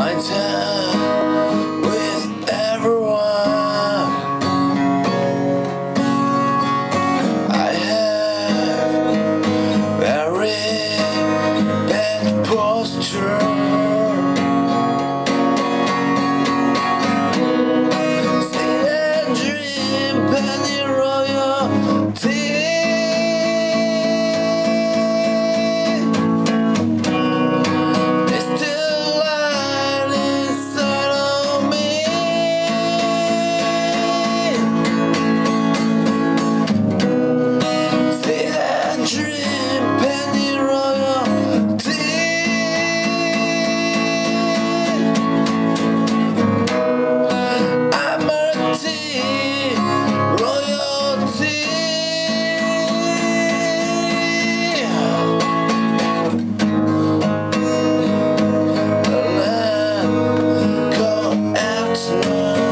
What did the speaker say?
my time. slow